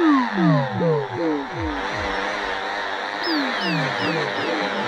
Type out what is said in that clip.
Mm-hmm. Yeah.